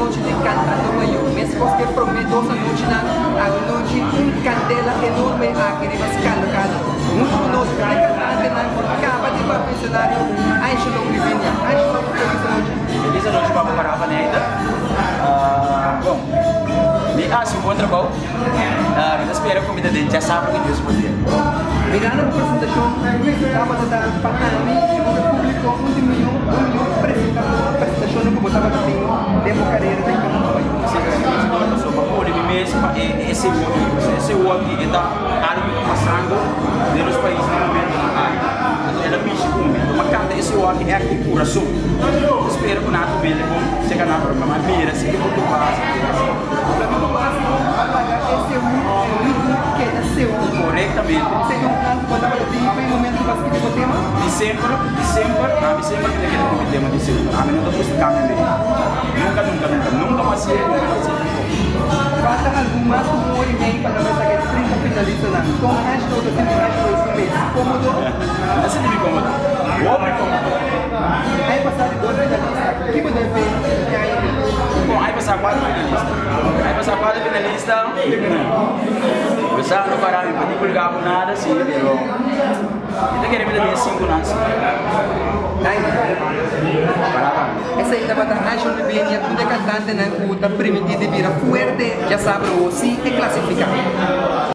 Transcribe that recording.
noite de cantando maior. Mas você promete essa noite na a noite candela enorme a queremos calocada. Muito conosco, de cantante na capa de papel cenário. Aisha Longlivinha. Aisha Longlivinha. Feliz a noite para a ainda. Uh, bom, me acho um bom trabalho. Eu espero a comida dele já sabe que Deus poder. Mirando a apresentação, estava a dar para mim, esse work, esse work está ali passando nos países no momento ela me com uma carta esse work é aqui só espero que nada bem se canal para uma mira se que muito esse é o ritmo que é seu. Corretamente você não canto quando foi o momento que você tem tema? Dezembro dezembro a dezembro que tem que tema de seu. A menina do posto câmbio nunca nunca nunca nunca mais nunca mais Como um e meio para nós aqui 30 finalistas lá. Com o resto do tempo, o resto esse mês. Cômodo? Esse é cômodo. Obre cômodo. Aí passar de dois finalistas. O que você vê? Bom, aí passar quatro finalistas. Aí passar quatro finalistas. Você não parar, não pode divulgar nada assim, pero... Kita queremos também cinco lances. Essa aí estava da Action Biblia, tudo é cantante, né? O da permitido de vir fuerte, já sabe, o sim é classificado.